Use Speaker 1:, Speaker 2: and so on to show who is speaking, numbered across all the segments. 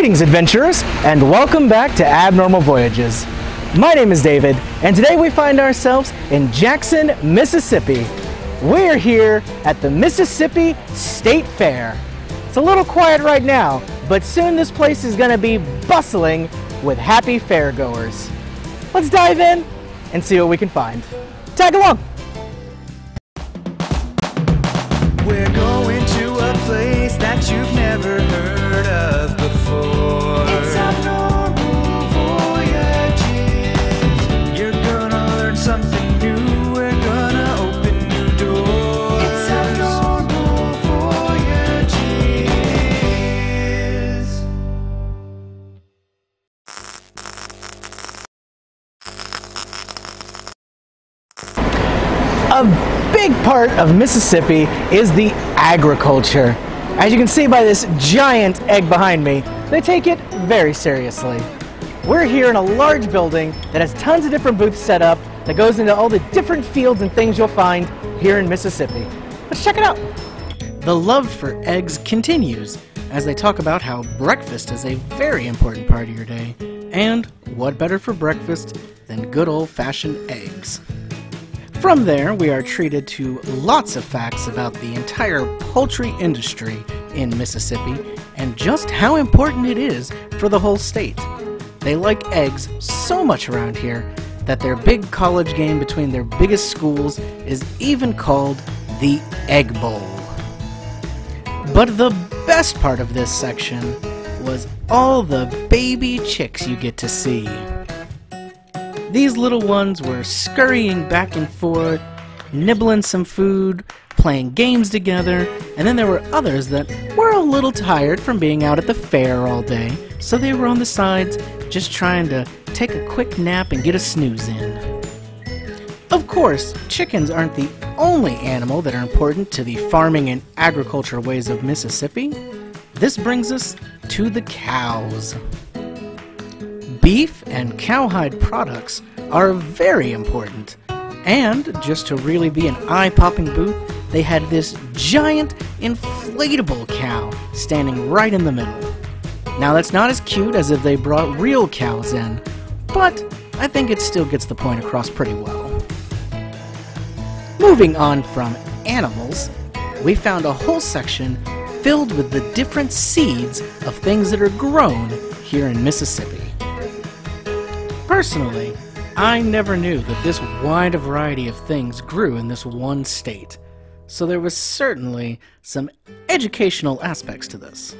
Speaker 1: Greetings, adventurers, and welcome back to Abnormal Voyages. My name is David, and today we find ourselves in Jackson, Mississippi. We're here at the Mississippi State Fair. It's a little quiet right now, but soon this place is going to be bustling with happy fairgoers. Let's dive in and see what we can find. Tag along!
Speaker 2: A
Speaker 1: big part of Mississippi is the agriculture. As you can see by this giant egg behind me, they take it very seriously. We're here in a large building that has tons of different booths set up that goes into all the different fields and things you'll find here in Mississippi. Let's check it out. The love for eggs continues as they talk about how breakfast is a very important part of your day. And what better for breakfast than good old fashioned eggs? From there, we are treated to lots of facts about the entire poultry industry in Mississippi and just how important it is for the whole state. They like eggs so much around here that their big college game between their biggest schools is even called the Egg Bowl. But the best part of this section was all the baby chicks you get to see. These little ones were scurrying back and forth, nibbling some food, playing games together, and then there were others that were a little tired from being out at the fair all day, so they were on the sides just trying to take a quick nap and get a snooze in. Of course, chickens aren't the only animal that are important to the farming and agriculture ways of Mississippi. This brings us to the cows. Beef and cowhide products are very important. And just to really be an eye popping booth, they had this giant inflatable cow standing right in the middle. Now, that's not as cute as if they brought real cows in, but I think it still gets the point across pretty well. Moving on from animals, we found a whole section filled with the different seeds of things that are grown here in Mississippi. Personally, I never knew that this wide variety of things grew in this one state, so there was certainly some educational aspects to this.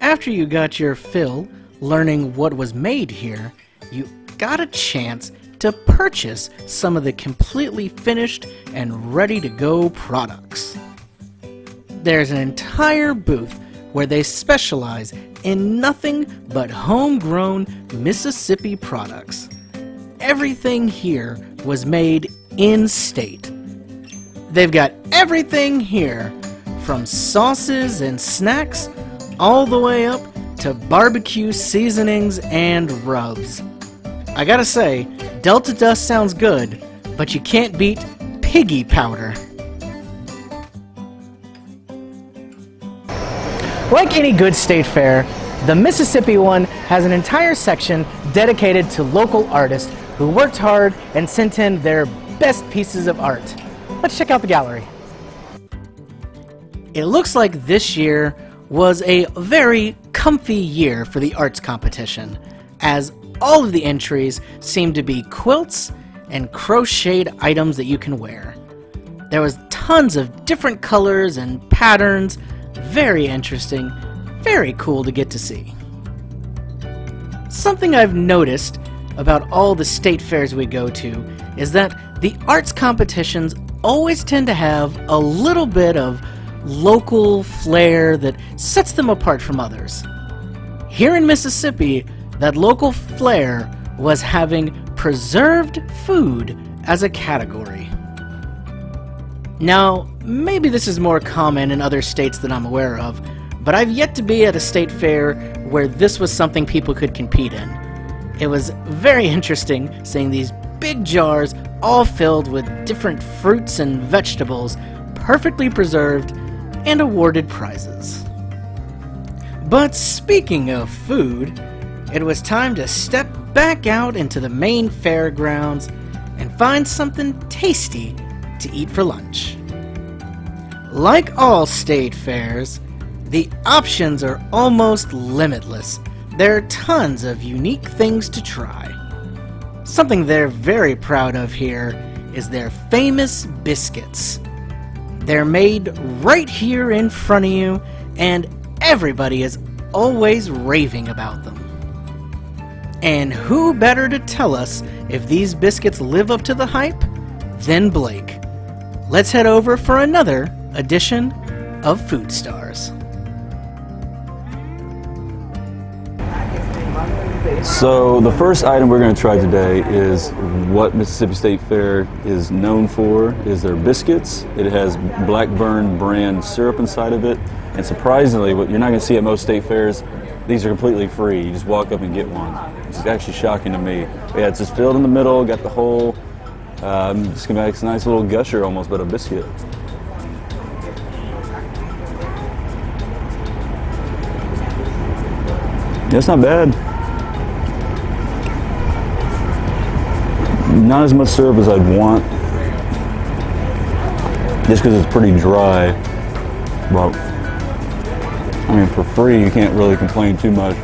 Speaker 1: After you got your fill learning what was made here, you got a chance to purchase some of the completely finished and ready to go products. There's an entire booth where they specialize in nothing but homegrown Mississippi products. Everything here was made in state. They've got everything here from sauces and snacks all the way up to barbecue seasonings and rubs. I gotta say, Delta Dust sounds good, but you can't beat piggy powder. Like any good state fair, the Mississippi one has an entire section dedicated to local artists who worked hard and sent in their best pieces of art. Let's check out the gallery. It looks like this year was a very comfy year for the arts competition, as all of the entries seem to be quilts and crocheted items that you can wear. There was tons of different colors and patterns, very interesting, very cool to get to see. Something I've noticed about all the state fairs we go to is that the arts competitions always tend to have a little bit of local flair that sets them apart from others. Here in Mississippi, that local flair was having preserved food as a category. Now, maybe this is more common in other states that I'm aware of, but I've yet to be at a state fair where this was something people could compete in. It was very interesting seeing these big jars all filled with different fruits and vegetables, perfectly preserved, and awarded prizes. But speaking of food, it was time to step back out into the main fairgrounds and find something tasty to eat for lunch. Like all state fairs, the options are almost limitless. There are tons of unique things to try. Something they're very proud of here is their famous biscuits. They're made right here in front of you, and everybody is always raving about them. And who better to tell us if these biscuits live up to the hype than Blake? Let's head over for another edition of Food Stars.
Speaker 3: So the first item we're going to try today is what Mississippi State Fair is known for is their biscuits. It has Blackburn brand syrup inside of it. And surprisingly, what you're not going to see at most state fairs, these are completely free. You just walk up and get one. It's actually shocking to me. Yeah, it's just filled in the middle, got the whole um, schematics, nice little gusher almost, but a biscuit. That's not bad. Not as much syrup as I'd want, just because it's pretty dry. But I mean, for free, you can't really complain too much.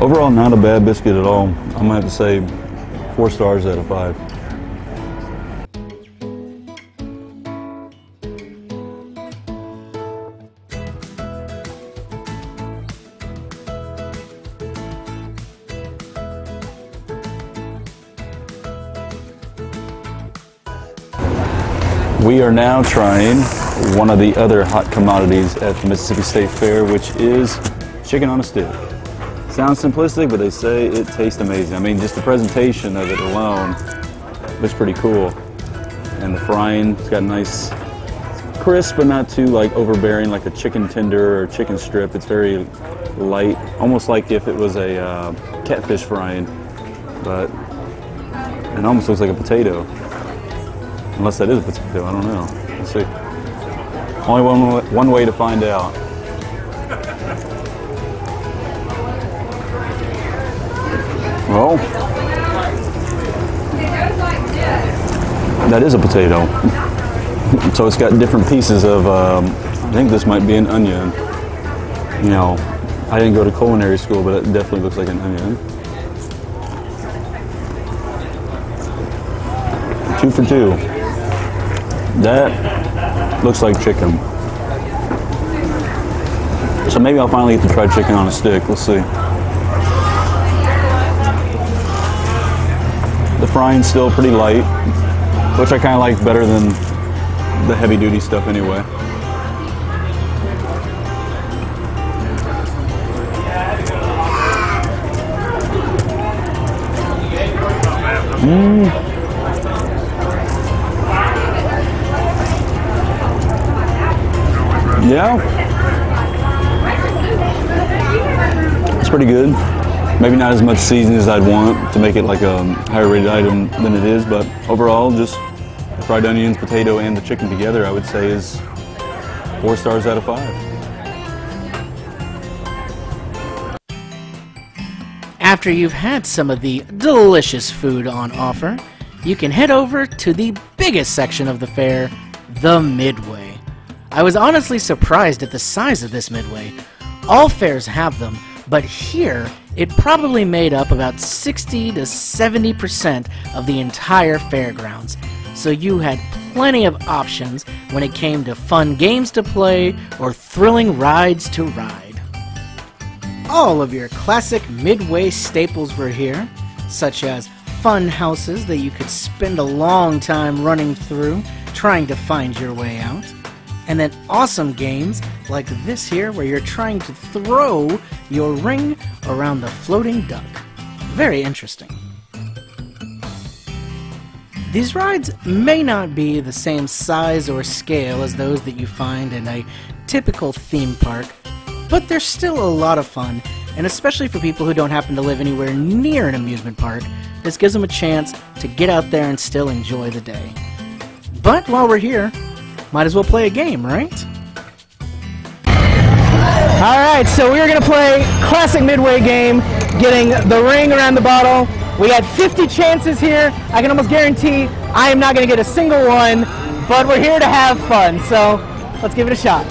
Speaker 3: Overall, not a bad biscuit at all. I'm gonna have to say four stars out of five. We are now trying one of the other hot commodities at the Mississippi State Fair, which is chicken on a stick. Sounds simplistic, but they say it tastes amazing. I mean, just the presentation of it alone looks pretty cool. And the frying, it's got a nice crisp, but not too like overbearing like a chicken tender or chicken strip. It's very light, almost like if it was a uh, catfish frying, but it almost looks like a potato. Unless that is a potato, I don't know. Let's see. Only one, one way to find out. Well, that is a potato. so it's got different pieces of, um, I think this might be an onion. You know, I didn't go to culinary school, but it definitely looks like an onion. Two for two. That looks like chicken. So maybe I'll finally get to try chicken on a stick. Let's see. The frying's still pretty light, which I kind of like better than the heavy duty stuff anyway. Mmm. Yeah. It's pretty good. Maybe not as much seasoning as I'd want to make it like a higher rated item than it is, but overall, just fried onions, potato, and the chicken together, I would say is four stars out of five.
Speaker 1: After you've had some of the delicious food on offer, you can head over to the biggest section of the fair, the Midway. I was honestly surprised at the size of this Midway. All fairs have them, but here it probably made up about 60 to 70% of the entire fairgrounds. So you had plenty of options when it came to fun games to play or thrilling rides to ride. All of your classic Midway staples were here, such as fun houses that you could spend a long time running through trying to find your way out and then awesome games like this here where you're trying to throw your ring around the floating duck. Very interesting. These rides may not be the same size or scale as those that you find in a typical theme park, but they're still a lot of fun, and especially for people who don't happen to live anywhere near an amusement park, this gives them a chance to get out there and still enjoy the day. But while we're here, might as well play a game, right? All right, so we're gonna play classic midway game, getting the ring around the bottle. We had 50 chances here. I can almost guarantee I am not gonna get a single one, but we're here to have fun, so let's give it a shot.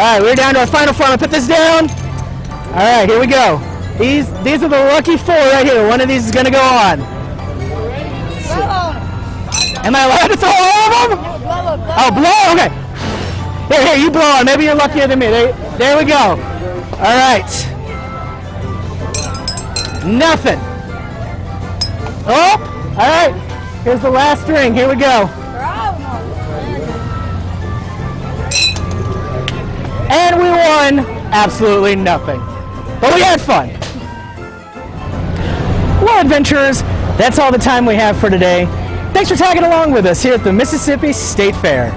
Speaker 1: All right, we're down to our final four. I'm put this down. All right, here we go. These these are the lucky four right here. One of these is gonna go on. Am I allowed to throw all of them? Oh, blow. Okay. Here, here, you blow on. Maybe you're luckier than me. There, there we go. All right. Nothing. Oh, all right. Here's the last string. Here we go. And we won absolutely nothing. But we had fun. Well, adventurers, that's all the time we have for today. Thanks for tagging along with us here at the Mississippi State Fair.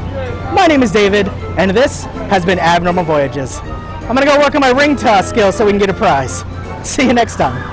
Speaker 1: My name is David, and this has been Abnormal Voyages. I'm gonna go work on my ring toss skills so we can get a prize. See you next time.